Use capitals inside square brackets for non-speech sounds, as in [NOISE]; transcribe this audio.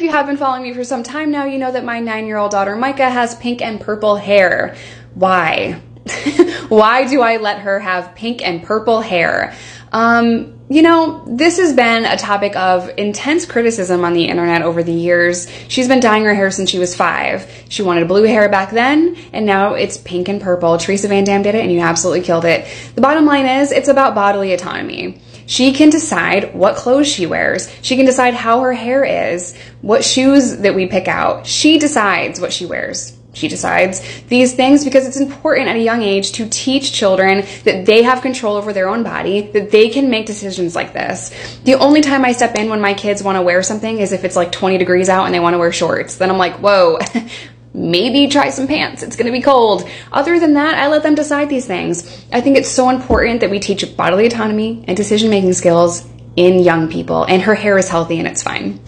if you have been following me for some time now, you know that my nine year old daughter Micah has pink and purple hair. Why? [LAUGHS] Why do I let her have pink and purple hair? Um, you know, this has been a topic of intense criticism on the internet over the years. She's been dyeing her hair since she was five. She wanted blue hair back then, and now it's pink and purple. Teresa Van Dam did it, and you absolutely killed it. The bottom line is, it's about bodily autonomy. She can decide what clothes she wears. She can decide how her hair is, what shoes that we pick out. She decides what she wears she decides these things because it's important at a young age to teach children that they have control over their own body, that they can make decisions like this. The only time I step in when my kids want to wear something is if it's like 20 degrees out and they want to wear shorts. Then I'm like, whoa. [LAUGHS] Maybe try some pants. It's going to be cold. Other than that, I let them decide these things. I think it's so important that we teach bodily autonomy and decision making skills in young people, and her hair is healthy and it's fine.